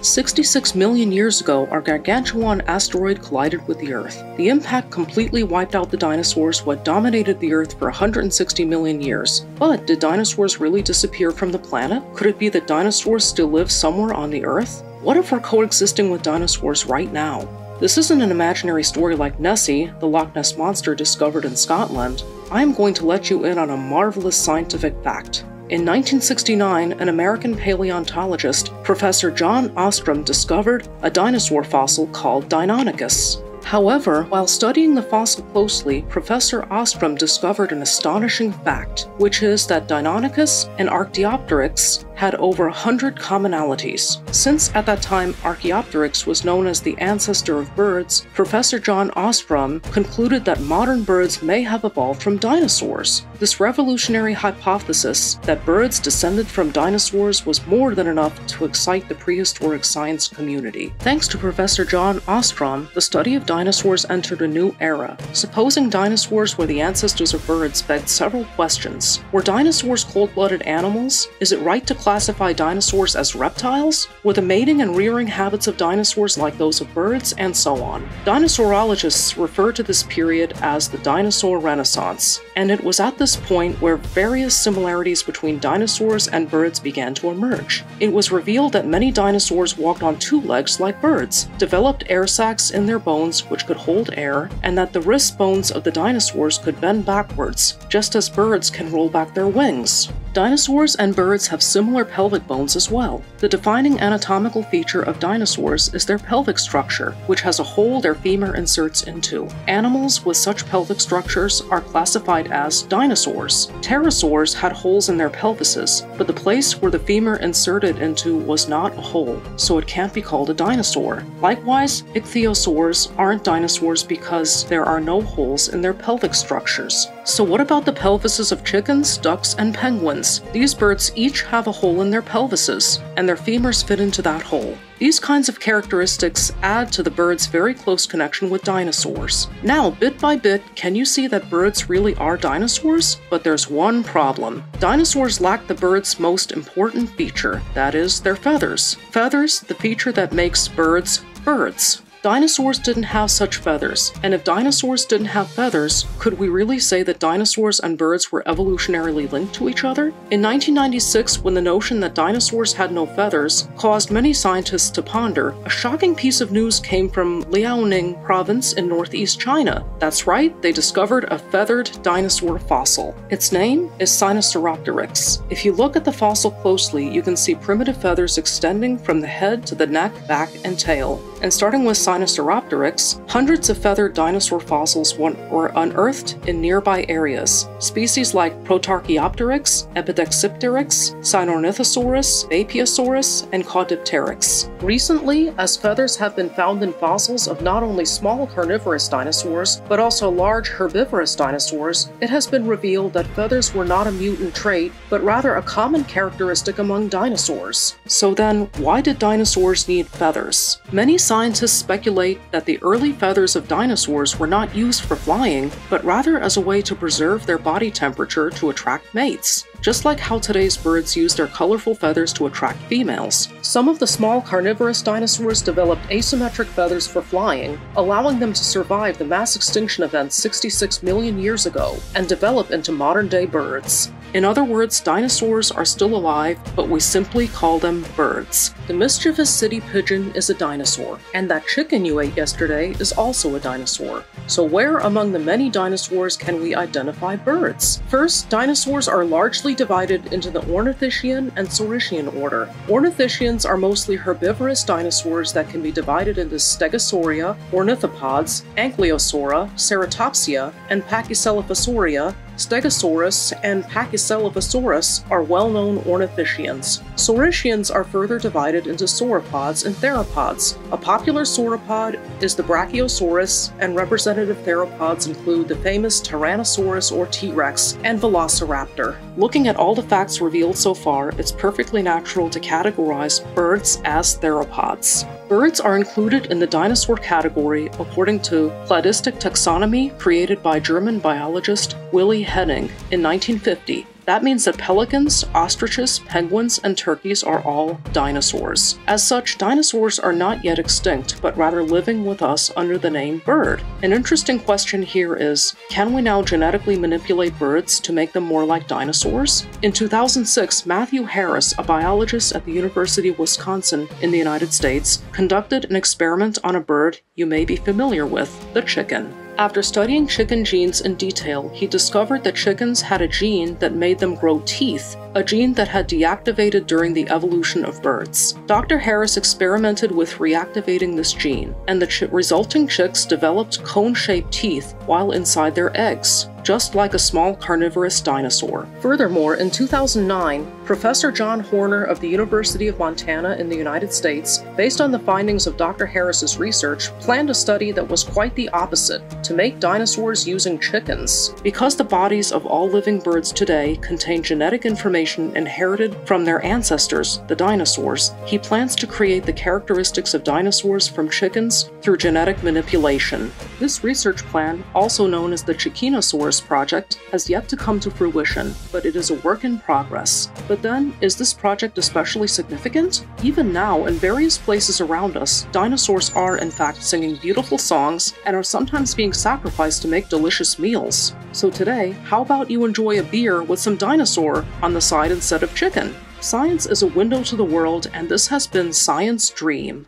66 million years ago, our gargantuan asteroid collided with the Earth. The impact completely wiped out the dinosaurs what dominated the Earth for 160 million years. But did dinosaurs really disappear from the planet? Could it be that dinosaurs still live somewhere on the Earth? What if we're coexisting with dinosaurs right now? This isn't an imaginary story like Nessie, the Loch Ness monster discovered in Scotland. I am going to let you in on a marvelous scientific fact. In 1969, an American paleontologist, Professor John Ostrom, discovered a dinosaur fossil called Deinonychus. However, while studying the fossil closely, Professor Ostrom discovered an astonishing fact, which is that Deinonychus and Archaeopteryx had over 100 commonalities. Since at that time Archaeopteryx was known as the ancestor of birds, Professor John Ostrom concluded that modern birds may have evolved from dinosaurs. This revolutionary hypothesis that birds descended from dinosaurs was more than enough to excite the prehistoric science community. Thanks to Professor John Ostrom, the study of dinosaurs entered a new era. Supposing dinosaurs were the ancestors of birds begged several questions. Were dinosaurs cold-blooded animals? Is it right to classify dinosaurs as reptiles? with the mating and rearing habits of dinosaurs like those of birds? And so on. Dinosaurologists refer to this period as the dinosaur renaissance, and it was at this point where various similarities between dinosaurs and birds began to emerge. It was revealed that many dinosaurs walked on two legs like birds, developed air sacs in their bones which could hold air, and that the wrist bones of the dinosaurs could bend backwards, just as birds can roll back their wings. Dinosaurs and birds have similar pelvic bones as well. The defining anatomical feature of dinosaurs is their pelvic structure, which has a hole their femur inserts into. Animals with such pelvic structures are classified as dinosaurs. Pterosaurs had holes in their pelvises, but the place where the femur inserted into was not a hole, so it can't be called a dinosaur. Likewise, ichthyosaurs aren't dinosaurs because there are no holes in their pelvic structures. So what about the pelvises of chickens, ducks, and penguins? These birds each have a hole in their pelvises, and their femurs fit into that hole. These kinds of characteristics add to the bird's very close connection with dinosaurs. Now, bit by bit, can you see that birds really are dinosaurs? But there's one problem. Dinosaurs lack the bird's most important feature, that is, their feathers. Feathers, the feature that makes birds birds. Dinosaurs didn't have such feathers, and if dinosaurs didn't have feathers, could we really say that dinosaurs and birds were evolutionarily linked to each other? In 1996, when the notion that dinosaurs had no feathers caused many scientists to ponder, a shocking piece of news came from Liaoning province in northeast China. That's right, they discovered a feathered dinosaur fossil. Its name is Sinosauropteryx. If you look at the fossil closely, you can see primitive feathers extending from the head to the neck, back, and tail. And starting with Sinosauropteryx, hundreds of feathered dinosaur fossils were unearthed in nearby areas. Species like Protarchaeopteryx, Epidexipteryx, Sinornithosaurus, Beipiaosaurus, and Caudipteryx. Recently, as feathers have been found in fossils of not only small carnivorous dinosaurs, but also large herbivorous dinosaurs, it has been revealed that feathers were not a mutant trait, but rather a common characteristic among dinosaurs. So then, why did dinosaurs need feathers? Many scientists speculate speculate that the early feathers of dinosaurs were not used for flying, but rather as a way to preserve their body temperature to attract mates just like how today's birds use their colorful feathers to attract females. Some of the small carnivorous dinosaurs developed asymmetric feathers for flying, allowing them to survive the mass extinction event 66 million years ago and develop into modern-day birds. In other words, dinosaurs are still alive, but we simply call them birds. The mischievous city pigeon is a dinosaur, and that chicken you ate yesterday is also a dinosaur. So where among the many dinosaurs can we identify birds? First, dinosaurs are largely divided into the Ornithischian and Saurischian order. Ornithischians are mostly herbivorous dinosaurs that can be divided into Stegosauria, ornithopods, Ankylosauria, Ceratopsia, and Pachycephalosauria, Stegosaurus and Pachycephalosaurus are well-known ornithischians. Saurischians are further divided into sauropods and theropods. A popular sauropod is the Brachiosaurus, and representative theropods include the famous Tyrannosaurus or T-Rex and Velociraptor. Looking at all the facts revealed so far, it's perfectly natural to categorize birds as theropods. Birds are included in the dinosaur category according to cladistic taxonomy created by German biologist Willi Hennig in 1950. That means that pelicans, ostriches, penguins, and turkeys are all dinosaurs. As such, dinosaurs are not yet extinct, but rather living with us under the name bird. An interesting question here is can we now genetically manipulate birds to make them more like dinosaurs? In 2006, Matthew Harris, a biologist at the University of Wisconsin in the United States, conducted an experiment on a bird you may be familiar with the chicken. After studying chicken genes in detail, he discovered that chickens had a gene that made them grow teeth, a gene that had deactivated during the evolution of birds. Dr. Harris experimented with reactivating this gene, and the ch resulting chicks developed cone shaped teeth while inside their eggs just like a small carnivorous dinosaur. Furthermore, in 2009, Professor John Horner of the University of Montana in the United States, based on the findings of Dr. Harris's research, planned a study that was quite the opposite to make dinosaurs using chickens. Because the bodies of all living birds today contain genetic information inherited from their ancestors, the dinosaurs, he plans to create the characteristics of dinosaurs from chickens through genetic manipulation. This research plan, also known as the Chickenosaurus project has yet to come to fruition, but it is a work in progress. But then, is this project especially significant? Even now, in various places around us, dinosaurs are in fact singing beautiful songs and are sometimes being sacrificed to make delicious meals. So today, how about you enjoy a beer with some dinosaur on the side instead of chicken? Science is a window to the world, and this has been Science Dream.